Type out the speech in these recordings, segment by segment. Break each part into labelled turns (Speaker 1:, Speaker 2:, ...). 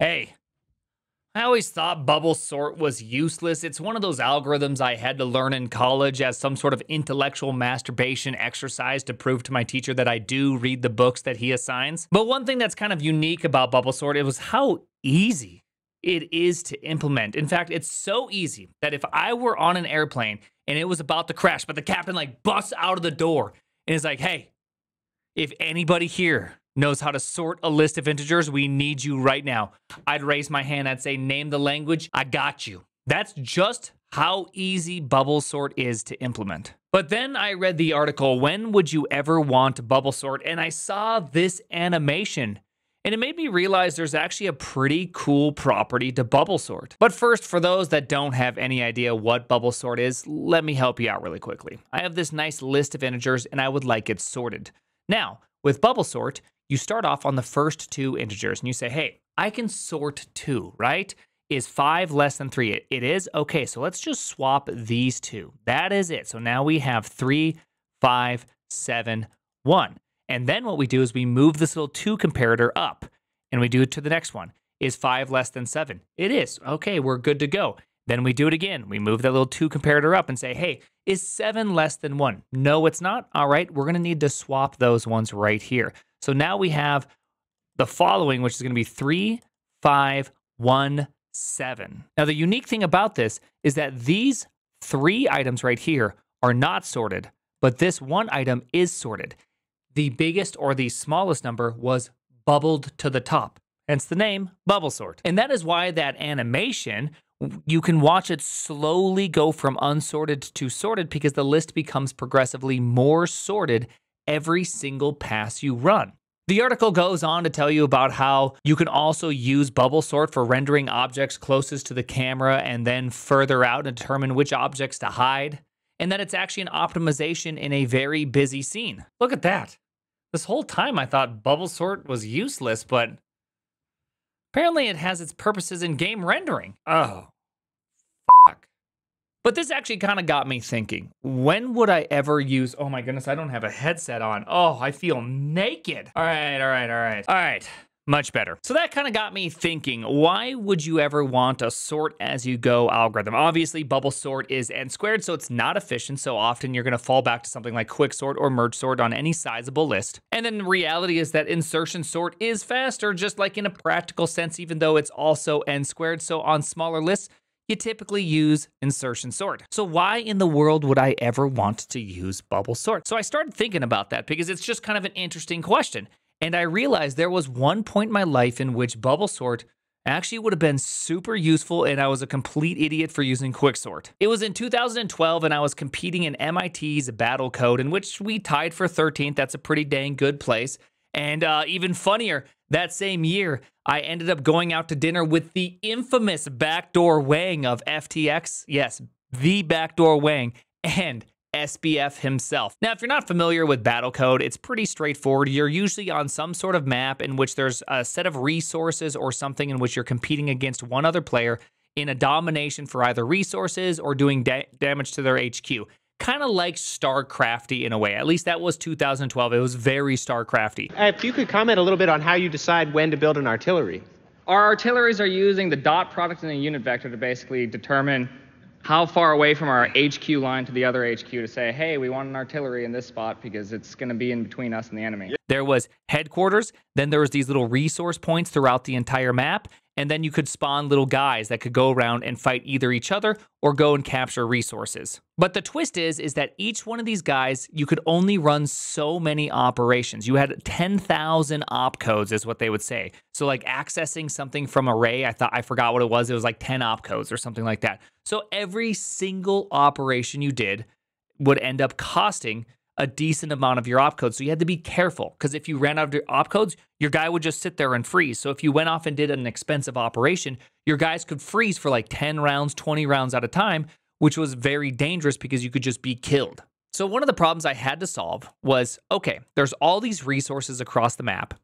Speaker 1: Hey, I always thought bubble sort was useless. It's one of those algorithms I had to learn in college as some sort of intellectual masturbation exercise to prove to my teacher that I do read the books that he assigns. But one thing that's kind of unique about bubble sort it was how easy it is to implement. In fact, it's so easy that if I were on an airplane and it was about to crash, but the captain like busts out of the door and is like, "Hey, if anybody here knows how to sort a list of integers, we need you right now. I'd raise my hand, I'd say, name the language, I got you. That's just how easy bubble sort is to implement. But then I read the article, When Would You Ever Want Bubble Sort? And I saw this animation. And it made me realize there's actually a pretty cool property to bubble sort. But first, for those that don't have any idea what bubble sort is, let me help you out really quickly. I have this nice list of integers and I would like it sorted. Now, with bubble sort, you start off on the first two integers and you say, hey, I can sort two, right? Is five less than three? It, it is? Okay, so let's just swap these two. That is it. So now we have three, five, seven, one. And then what we do is we move this little two comparator up and we do it to the next one. Is five less than seven? It is. Okay, we're good to go. Then we do it again. We move that little two comparator up and say, hey, is seven less than one? No, it's not. All right, we're going to need to swap those ones right here. So now we have the following, which is going to be three, five, one, seven. Now, the unique thing about this is that these three items right here are not sorted, but this one item is sorted. The biggest or the smallest number was bubbled to the top, hence the name bubble sort. And that is why that animation, you can watch it slowly go from unsorted to sorted because the list becomes progressively more sorted every single pass you run. The article goes on to tell you about how you can also use bubble sort for rendering objects closest to the camera and then further out and determine which objects to hide, and that it's actually an optimization in a very busy scene. Look at that. This whole time I thought bubble sort was useless, but apparently it has its purposes in game rendering. Oh. But this actually kind of got me thinking when would I ever use? Oh my goodness, I don't have a headset on. Oh, I feel naked. All right, all right, all right. All right. Much better. So that kind of got me thinking, why would you ever want a sort as you go algorithm? Obviously, bubble sort is n squared, so it's not efficient. So often you're going to fall back to something like quick sort or merge sort on any sizable list. And then the reality is that insertion sort is faster, just like in a practical sense, even though it's also n squared. So on smaller lists, you typically use insertion sort. So why in the world would I ever want to use bubble sort? So I started thinking about that because it's just kind of an interesting question. And I realized there was one point in my life in which bubble sort actually would have been super useful and I was a complete idiot for using quicksort. It was in 2012 and I was competing in MIT's Battlecode in which we tied for 13th. That's a pretty dang good place. And uh, even funnier, that same year, I ended up going out to dinner with the infamous backdoor Wang of FTX. Yes, the backdoor Wang and SBF himself. Now, if you're not familiar with Battlecode, it's pretty straightforward. You're usually on some sort of map in which there's a set of resources or something in which you're competing against one other player in a domination for either resources or doing da damage to their HQ kind of like StarCrafty in a way. At least that was 2012. It was very StarCrafty.
Speaker 2: If you could comment a little bit on how you decide when to build an artillery.
Speaker 3: Our artilleries are using the dot product and the unit vector to basically determine how far away from our HQ line to the other HQ to say, hey, we want an artillery in this spot because it's going to be in between us and the enemy.
Speaker 1: There was headquarters, then there was these little resource points throughout the entire map, and then you could spawn little guys that could go around and fight either each other or go and capture resources. But the twist is is that each one of these guys you could only run so many operations. You had 10,000 opcodes is what they would say. So like accessing something from array, I thought I forgot what it was. It was like 10 opcodes or something like that. So every single operation you did would end up costing a decent amount of your opcodes. So you had to be careful because if you ran out of your opcodes, your guy would just sit there and freeze. So if you went off and did an expensive operation, your guys could freeze for like 10 rounds, 20 rounds at a time, which was very dangerous because you could just be killed. So one of the problems I had to solve was okay, there's all these resources across the map.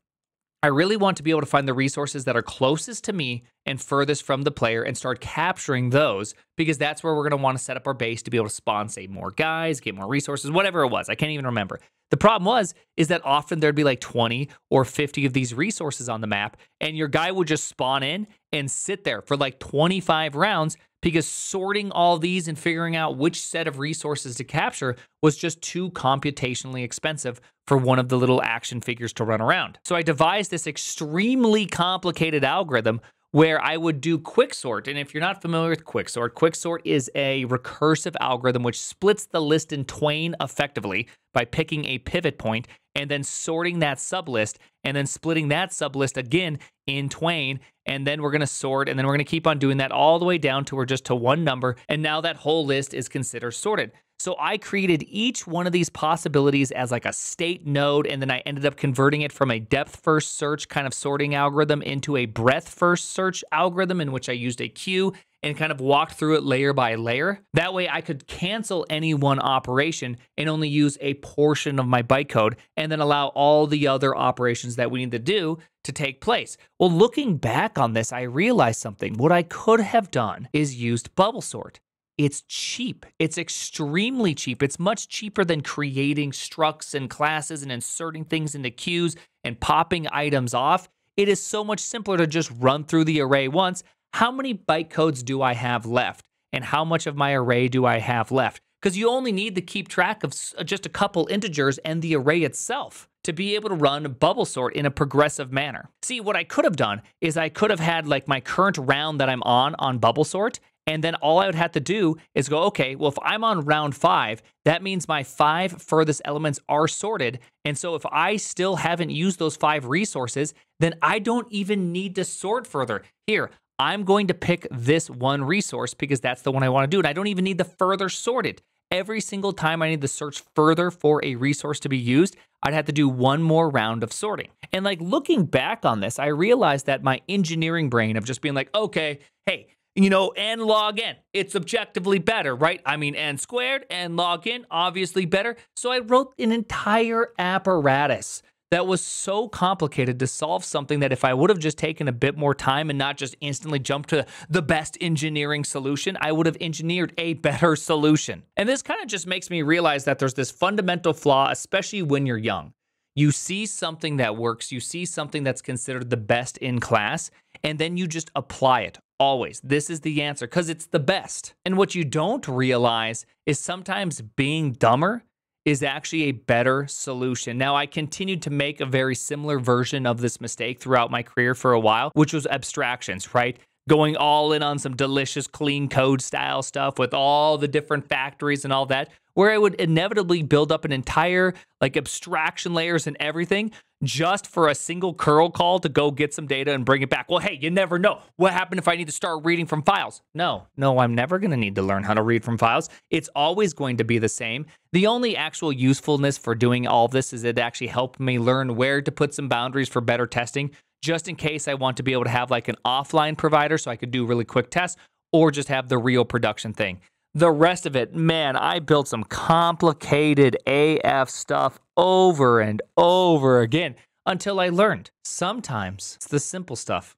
Speaker 1: I really want to be able to find the resources that are closest to me and furthest from the player and start capturing those because that's where we're going to want to set up our base to be able to spawn, say, more guys, get more resources, whatever it was. I can't even remember. The problem was is that often there'd be like 20 or 50 of these resources on the map and your guy would just spawn in and sit there for like 25 rounds because sorting all these and figuring out which set of resources to capture was just too computationally expensive for one of the little action figures to run around. So I devised this extremely complicated algorithm where I would do quicksort. And if you're not familiar with quicksort, quicksort is a recursive algorithm which splits the list in twain effectively by picking a pivot point and then sorting that sublist and then splitting that sublist again in twain. And then we're going to sort and then we're going to keep on doing that all the way down to we're just to one number. And now that whole list is considered sorted. So I created each one of these possibilities as like a state node, and then I ended up converting it from a depth first search kind of sorting algorithm into a breadth first search algorithm in which I used a queue and kind of walked through it layer by layer. That way I could cancel any one operation and only use a portion of my bytecode and then allow all the other operations that we need to do to take place. Well, looking back on this, I realized something. What I could have done is used bubble sort. It's cheap. It's extremely cheap. It's much cheaper than creating structs and classes and inserting things into queues and popping items off. It is so much simpler to just run through the array once. How many bytecodes do I have left? And how much of my array do I have left? Because you only need to keep track of uh, just a couple integers and the array itself to be able to run bubble sort in a progressive manner. See, what I could have done is I could have had like my current round that I'm on on bubble sort and then all I would have to do is go, okay, well, if I'm on round five, that means my five furthest elements are sorted. And so if I still haven't used those five resources, then I don't even need to sort further. Here, I'm going to pick this one resource because that's the one I want to do. And I don't even need to further sort it. Every single time I need to search further for a resource to be used, I'd have to do one more round of sorting. And like looking back on this, I realized that my engineering brain of just being like, okay, hey, you know, n log n. It's objectively better, right? I mean, n squared, n log n, obviously better. So I wrote an entire apparatus that was so complicated to solve something that if I would have just taken a bit more time and not just instantly jumped to the best engineering solution, I would have engineered a better solution. And this kind of just makes me realize that there's this fundamental flaw, especially when you're young. You see something that works, you see something that's considered the best in class, and then you just apply it Always. This is the answer because it's the best. And what you don't realize is sometimes being dumber is actually a better solution. Now, I continued to make a very similar version of this mistake throughout my career for a while, which was abstractions, right? Going all in on some delicious clean code style stuff with all the different factories and all that, where I would inevitably build up an entire like abstraction layers and everything just for a single curl call to go get some data and bring it back. Well, hey, you never know. What happened if I need to start reading from files? No, no, I'm never going to need to learn how to read from files. It's always going to be the same. The only actual usefulness for doing all this is it actually helped me learn where to put some boundaries for better testing, just in case I want to be able to have like an offline provider so I could do really quick tests or just have the real production thing. The rest of it, man, I built some complicated AF stuff over and over again until I learned sometimes it's the simple stuff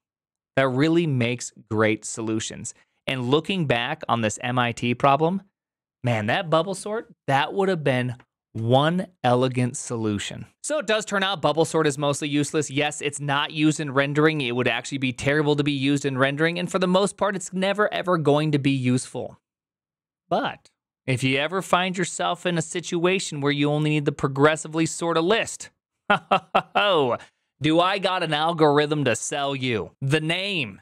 Speaker 1: that really makes great solutions. And looking back on this MIT problem, man, that bubble sort, that would have been one elegant solution. So it does turn out bubble sort is mostly useless. Yes, it's not used in rendering. It would actually be terrible to be used in rendering. And for the most part, it's never ever going to be useful. But if you ever find yourself in a situation where you only need to progressively sort a list, do I got an algorithm to sell you? The name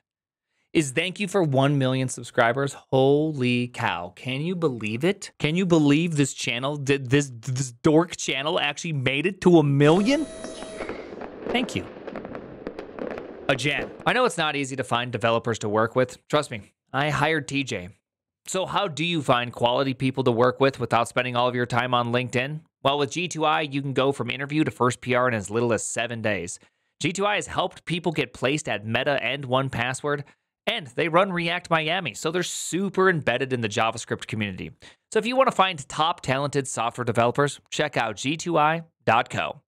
Speaker 1: is thank you for 1 million subscribers. Holy cow. Can you believe it? Can you believe this channel, did this, this dork channel actually made it to a million? Thank you. Again, I know it's not easy to find developers to work with. Trust me, I hired TJ. So, how do you find quality people to work with without spending all of your time on LinkedIn? Well, with G2I, you can go from interview to first PR in as little as seven days. G2I has helped people get placed at Meta and 1Password, and they run React Miami, so they're super embedded in the JavaScript community. So, if you want to find top talented software developers, check out g2i.co.